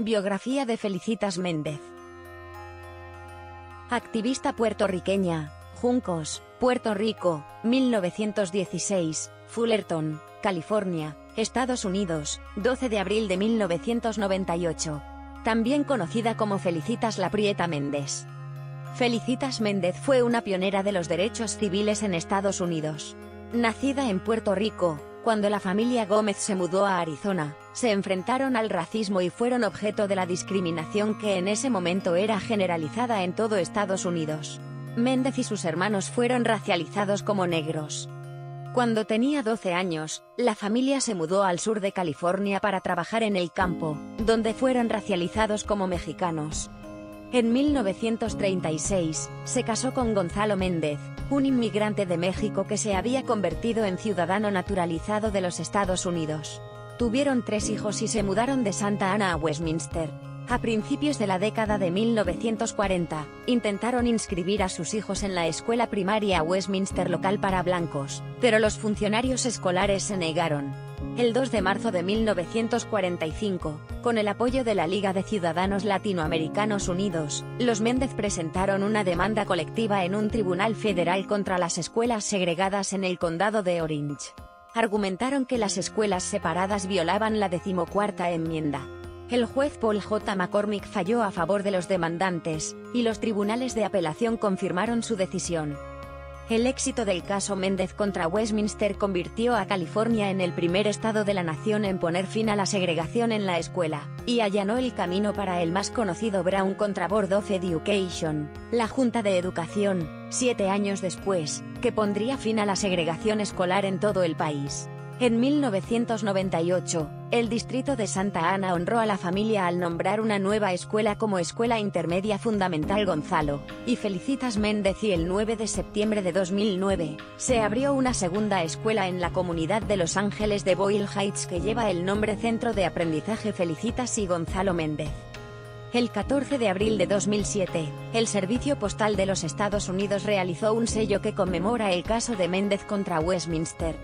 Biografía de Felicitas Méndez. Activista puertorriqueña, Juncos, Puerto Rico, 1916, Fullerton, California, Estados Unidos, 12 de abril de 1998. También conocida como Felicitas La Prieta Méndez. Felicitas Méndez fue una pionera de los derechos civiles en Estados Unidos. Nacida en Puerto Rico, cuando la familia Gómez se mudó a Arizona, se enfrentaron al racismo y fueron objeto de la discriminación que en ese momento era generalizada en todo Estados Unidos. Méndez y sus hermanos fueron racializados como negros. Cuando tenía 12 años, la familia se mudó al sur de California para trabajar en el campo, donde fueron racializados como mexicanos. En 1936, se casó con Gonzalo Méndez, un inmigrante de México que se había convertido en ciudadano naturalizado de los Estados Unidos. Tuvieron tres hijos y se mudaron de Santa Ana a Westminster. A principios de la década de 1940, intentaron inscribir a sus hijos en la escuela primaria Westminster local para blancos, pero los funcionarios escolares se negaron. El 2 de marzo de 1945, con el apoyo de la Liga de Ciudadanos Latinoamericanos Unidos, los Méndez presentaron una demanda colectiva en un tribunal federal contra las escuelas segregadas en el condado de Orange. Argumentaron que las escuelas separadas violaban la decimocuarta enmienda. El juez Paul J. McCormick falló a favor de los demandantes, y los tribunales de apelación confirmaron su decisión. El éxito del caso Méndez contra Westminster convirtió a California en el primer estado de la nación en poner fin a la segregación en la escuela, y allanó el camino para el más conocido Brown contra Board of Education, la Junta de Educación, siete años después, que pondría fin a la segregación escolar en todo el país. En 1998, el distrito de Santa Ana honró a la familia al nombrar una nueva escuela como Escuela Intermedia Fundamental Gonzalo, y Felicitas Méndez y el 9 de septiembre de 2009, se abrió una segunda escuela en la comunidad de Los Ángeles de Boyle Heights que lleva el nombre Centro de Aprendizaje Felicitas y Gonzalo Méndez. El 14 de abril de 2007, el Servicio Postal de los Estados Unidos realizó un sello que conmemora el caso de Méndez contra Westminster,